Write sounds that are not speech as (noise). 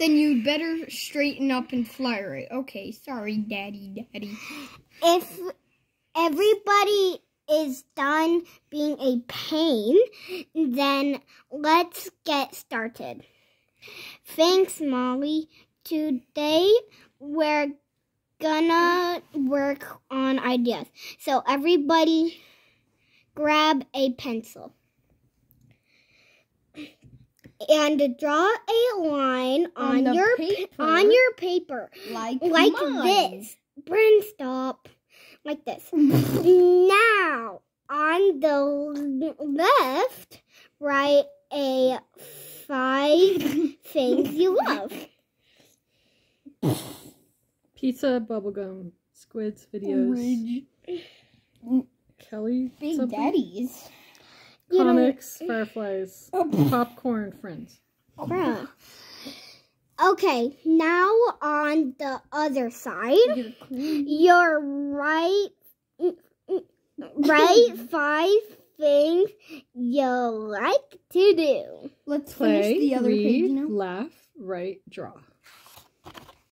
Then you'd better straighten up and fly right. Okay, sorry, Daddy, Daddy. If everybody is done being a pain, then let's get started. Thanks, Molly. Today we're gonna work on ideas. So everybody grab a pencil. And draw a line On on, your paper? on your paper Like, like mine. this. Bryn, stop. Like this. (laughs) now, on the left, write a five (laughs) things you love. Pizza, bubblegum, squids, videos, Ridge. Kelly, Big something? Daddies. You know- comics, fireflies, (laughs) popcorn, friends. Bruh. Okay, now on the other side, you're right. Write (laughs) five things you like to do. Let's Play, finish the other read, page now. laugh, write, draw.